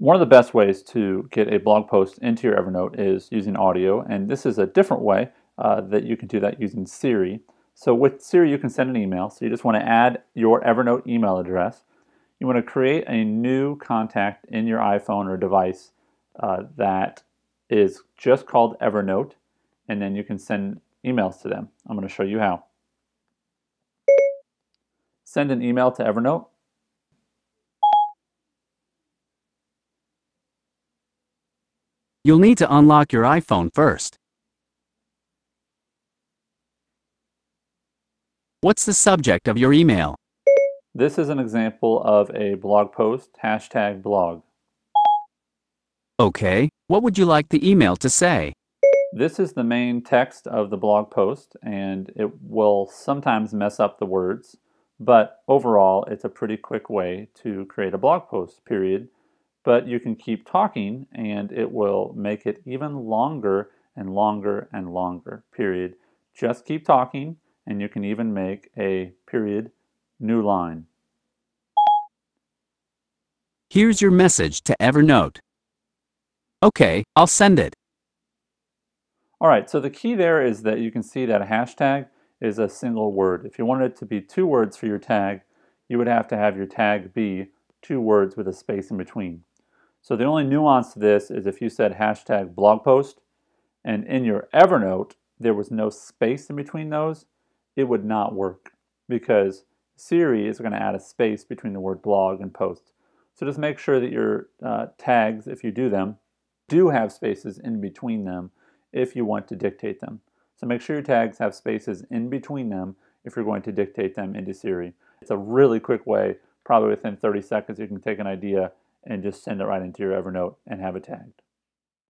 One of the best ways to get a blog post into your Evernote is using audio, and this is a different way uh, that you can do that using Siri. So with Siri, you can send an email. So you just want to add your Evernote email address. You want to create a new contact in your iPhone or device uh, that is just called Evernote, and then you can send emails to them. I'm going to show you how. Send an email to Evernote. You'll need to unlock your iPhone first. What's the subject of your email? This is an example of a blog post, hashtag blog. Okay, what would you like the email to say? This is the main text of the blog post and it will sometimes mess up the words, but overall it's a pretty quick way to create a blog post, period. But you can keep talking and it will make it even longer and longer and longer, period. Just keep talking and you can even make a period new line. Here's your message to Evernote. Okay, I'll send it. All right, so the key there is that you can see that a hashtag is a single word. If you wanted it to be two words for your tag, you would have to have your tag be two words with a space in between. So the only nuance to this is if you said hashtag blog post and in your Evernote there was no space in between those, it would not work because Siri is going to add a space between the word blog and post. So just make sure that your uh, tags, if you do them, do have spaces in between them if you want to dictate them. So make sure your tags have spaces in between them if you're going to dictate them into Siri. It's a really quick way, probably within 30 seconds, you can take an idea and just send it right into your Evernote and have it tagged.